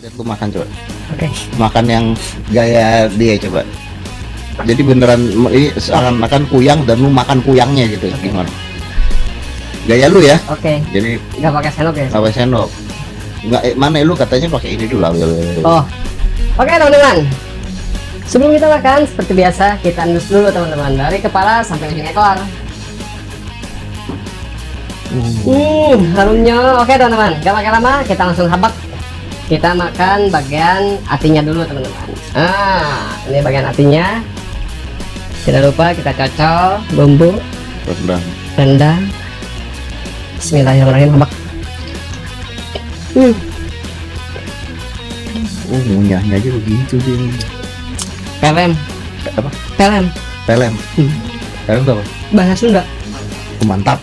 lihat lu makan coba Oke. makan yang gaya dia coba jadi beneran ini seakan-akan kuyang dan lu makan kuyangnya gitu gimana gaya lu ya Oke. jadi Nggak pakai sendok ya? nggak pakai sendok nggak eh, mana lu katanya pakai ini dulu lah Oh. Oke teman-teman. Sebelum kita makan, seperti biasa kita endus dulu teman-teman dari kepala sampai ujung ekor. Hmm, harumnya. Oke teman-teman, gak pakai lama, kita langsung habak. Kita makan bagian hatinya dulu teman-teman. Ah, ini bagian hatinya. Tidak lupa kita cocok bumbu rendang rendang. Bismillahirrahmanirrahim. Habak. Hmm, oh ngunyahnya aja begitu sih pelem, apa pelem. pelem Hmm. pelem apa Bahasa Sunda. Mantap